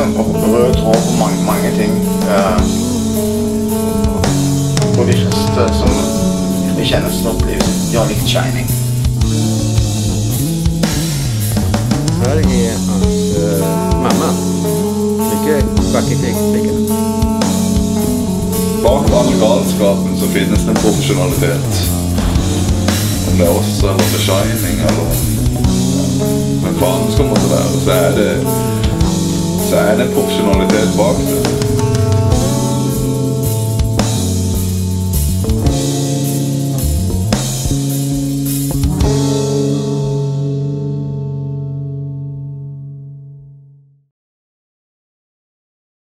sånn rød tråd på mange, mange ting. Eh, og de fleste som vi kjenner stopplivet, de har likt Shining. Her er hans eh, mamma. Ikke vackert ting, Bak all galskapen så finnes det en profesjonalitet. Om det er oss eller The Shining eller Men faen det skal måtte være, så er det så er det en profesjonalitet bak det.